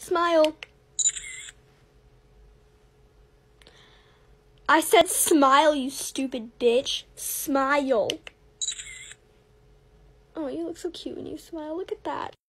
Smile. I said smile, you stupid bitch. Smile. Oh, you look so cute when you smile. Look at that.